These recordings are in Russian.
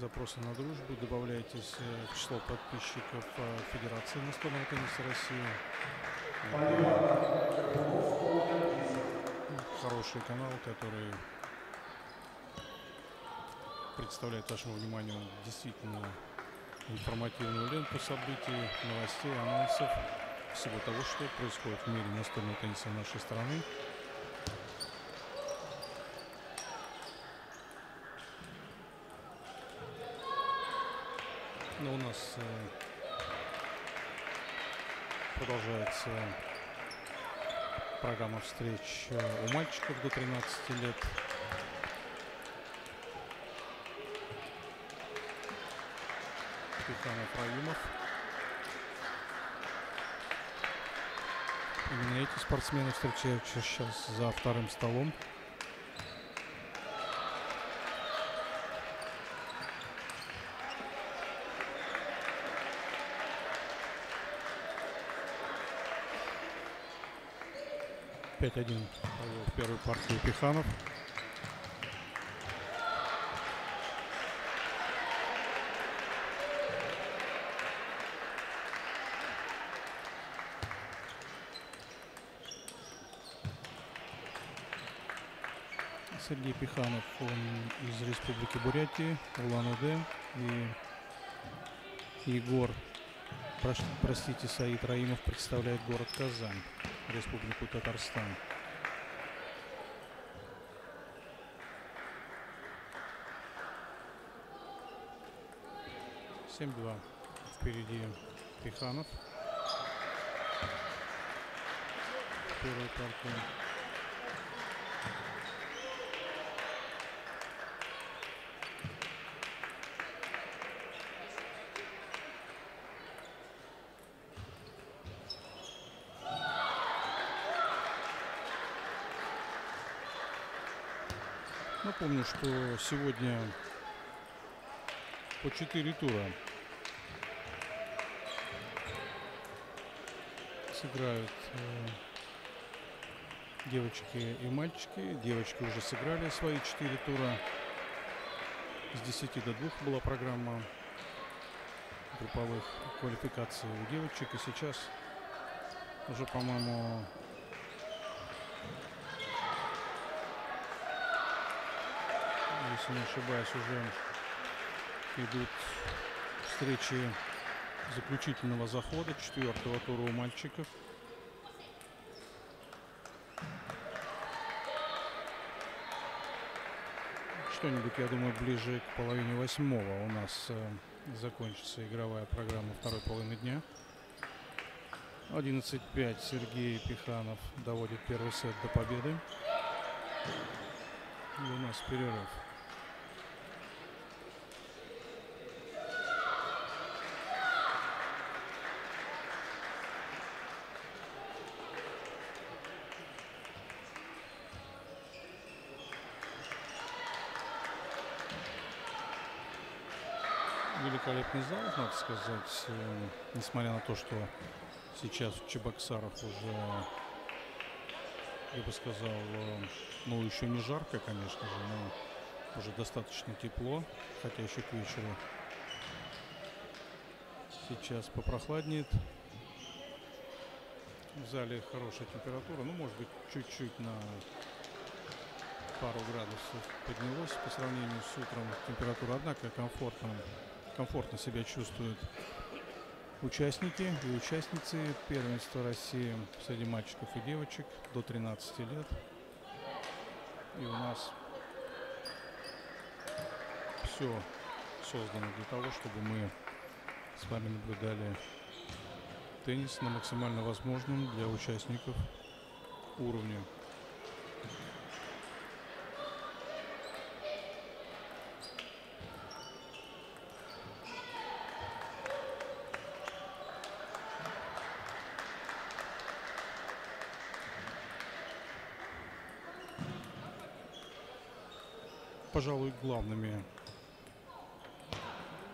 запросы на дружбу, добавляйтесь э, в число подписчиков э, Федерации настольного тенниса России. Хороший канал, который представляет вашему вниманию действительно информативную ленту событий, новостей, анонсов, всего того, что происходит в мире настольного тенниса нашей страны. Но у нас э, продолжается программа встреч э, у мальчиков до 13 лет. Пиханов Раимов. Именно эти спортсмены встречаются сейчас за вторым столом. Пять один в первую партию Пиханов. Сергей Пиханов, он из Республики Бурятии, Улан-Удэ. И Егор, простите, Саид Раимов представляет город Казань, Республику Татарстан. Семь-два впереди Пиханов. Первая партия. Напомню, что сегодня по 4 тура сыграют э, девочки и мальчики. Девочки уже сыграли свои 4 тура. С 10 до 2 была программа групповых квалификаций у девочек. И сейчас уже, по-моему, если не ошибаюсь, уже идут встречи заключительного захода четвертого тура у мальчиков. Что-нибудь, я думаю, ближе к половине восьмого у нас э, закончится игровая программа второй половины дня. 11-5 Сергей Пиханов доводит первый сет до победы. И у нас перерыв. Великолепный зал, надо сказать. Э, несмотря на то, что сейчас в Чебоксарах уже, я бы сказал, э, ну еще не жарко, конечно же, но уже достаточно тепло, хотя еще к вечеру сейчас попрохладнеет. В зале хорошая температура, ну может быть чуть-чуть на пару градусов поднялось по сравнению с утром температура, однако комфортно комфортно себя чувствуют участники и участницы первенства России среди мальчиков и девочек до 13 лет. И у нас все создано для того, чтобы мы с вами наблюдали теннис на максимально возможном для участников уровне. пожалуй, главными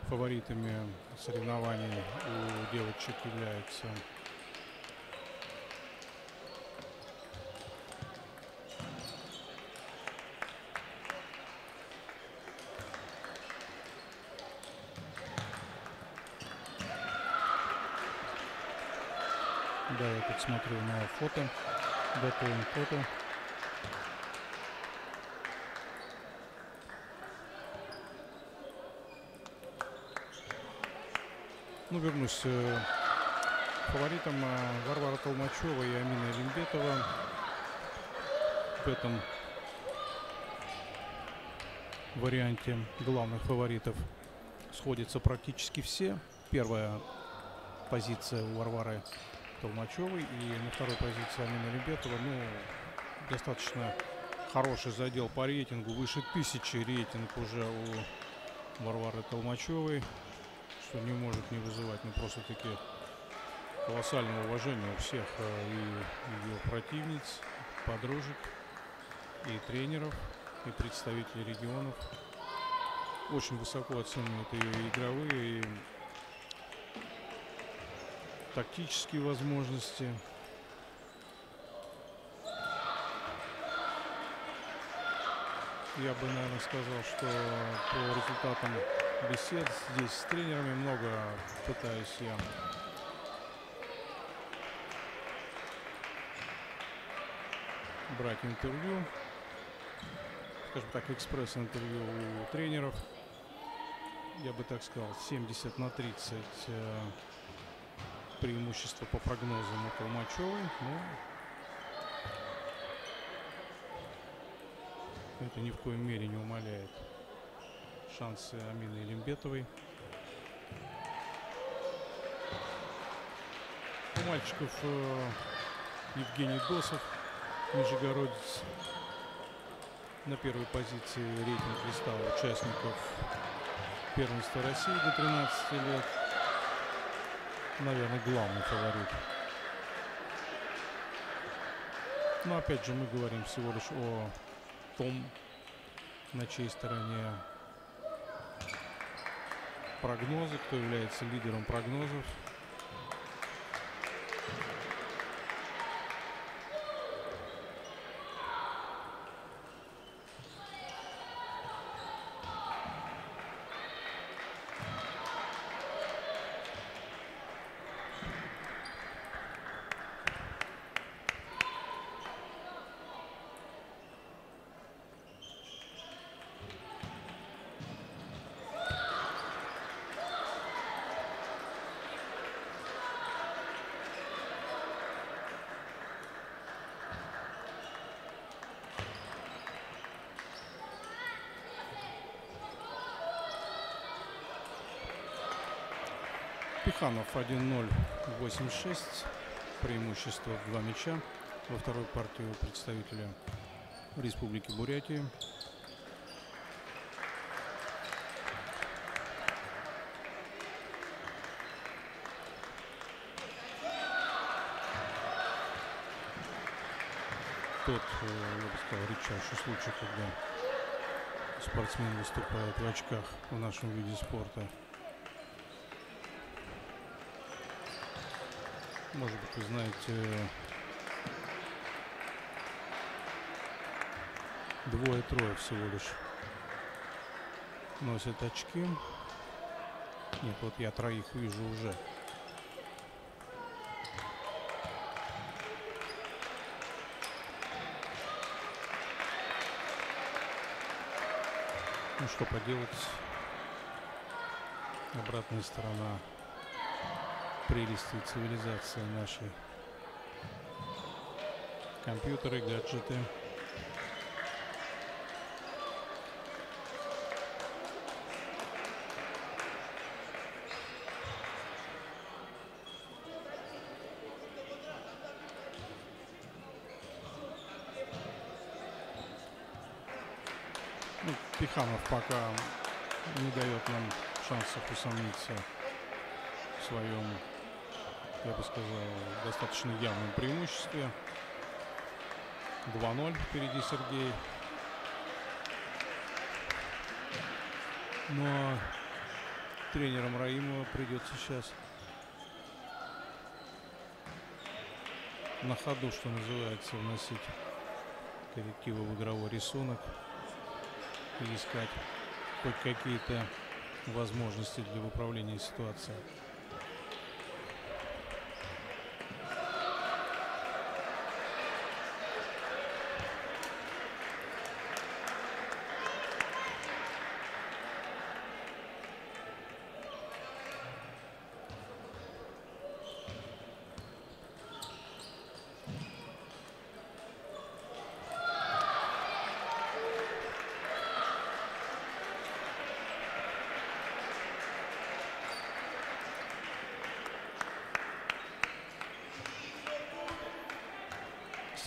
фаворитами соревнований у девочек являются Да, я тут смотрю на фото, готовим фото. Ну, вернусь э, фаворитам э, Варвара Толмачева и Амина Лимбетова. В этом варианте главных фаворитов сходятся практически все. Первая позиция у Варвары Толмачевой и на второй позиции Амина Лимбетова. Ну, достаточно хороший задел по рейтингу. Выше тысячи рейтинг уже у Варвары Толмачевой что не может не вызывать ну, просто-таки колоссального уважения у всех э, и ее противниц, подружек, и тренеров, и представителей регионов. Очень высоко оценивают ее игровые, и тактические возможности. Я бы, наверное, сказал, что по результатам бесед здесь с тренерами много пытаюсь я. Брать интервью. Скажем так экспресс-интервью у тренеров. Я бы так сказал 70 на 30 э, преимущество по прогнозам у Толмачевой. Но это ни в коем мере не умаляет шансы Амины Лимбетовой. У мальчиков э, Евгений Досов, Нижегородец. На первой позиции рейтинг листа участников первенства России до 13 лет. Наверное, главный фаворит. Но опять же мы говорим всего лишь о том, на чьей стороне прогнозы, кто является лидером прогнозов. Пиханов 1-0-86. Преимущество в два мяча. Во второй партии представителя Республики Бурятии. Тот, э, я бы сказал, редчайший случай, когда спортсмен выступает в очках в нашем виде спорта. Может быть, вы знаете, двое-трое всего лишь носят очки. Нет, вот я троих вижу уже. Ну что поделать, обратная сторона прелести цивилизации нашей. Компьютеры, гаджеты. Ну, Пиханов пока не дает нам шансов усомниться в своем я бы сказал, достаточно явном преимуществе. 2-0 впереди Сергей. Но тренером Раимова придется сейчас на ходу, что называется, вносить коррективы в игровой рисунок и искать хоть какие-то возможности для выправления ситуации.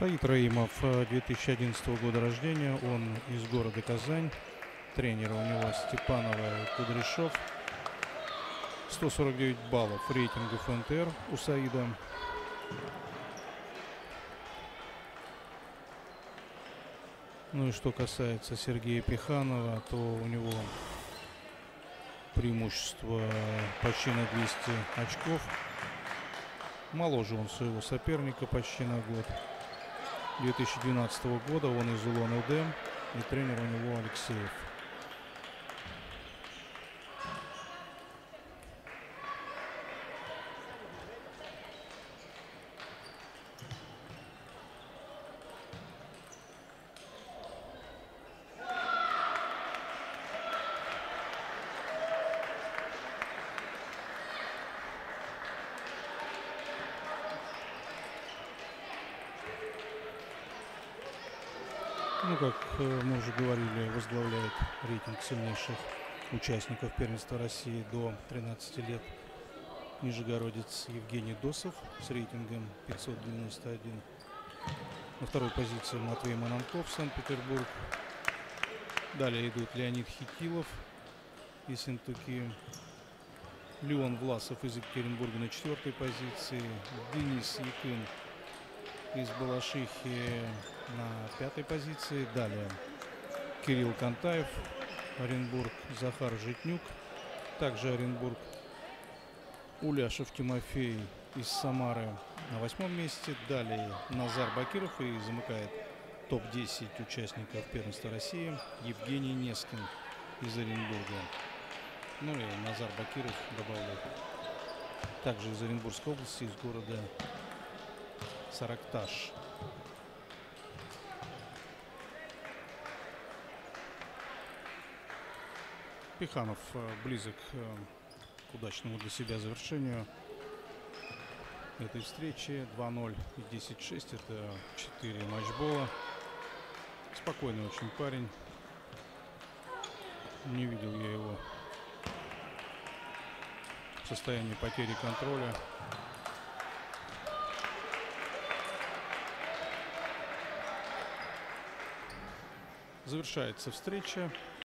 Саид Раимов, э, 2011 года рождения. Он из города Казань. Тренер у него Степанова Кудряшов. 149 баллов рейтинга ФНТР у Саида. Ну и что касается Сергея Пиханова, то у него преимущество почти на 200 очков. Моложе он своего соперника почти на год. 2012 года он из Улан-Удэ и тренер у него Алексеев. Ну, как э, мы уже говорили, возглавляет рейтинг сильнейших участников первенства России до 13 лет нижегородец Евгений Досов с рейтингом 591. На второй позиции Матвей Мананков, Санкт-Петербург. Далее идут Леонид Хитилов из Синтуки. Леон Власов из Екатеринбурга на четвертой позиции. Денис Якын из Балашихи на пятой позиции. Далее Кирилл Кантаев, Оренбург, Захар Житнюк, также Оренбург. Уляшев Тимофей из Самары на восьмом месте. Далее Назар Бакиров и замыкает топ-10 участников первенства России Евгений Нескин из Оренбурга. Ну и Назар Бакиров добавляет также из Оренбургской области, из города Саракташ. Пиханов э, близок э, к удачному для себя завершению этой встречи. 2-0 и 10-6. Это 4 матчбола. Спокойный очень парень. Не видел я его в состоянии потери контроля. Завершается встреча.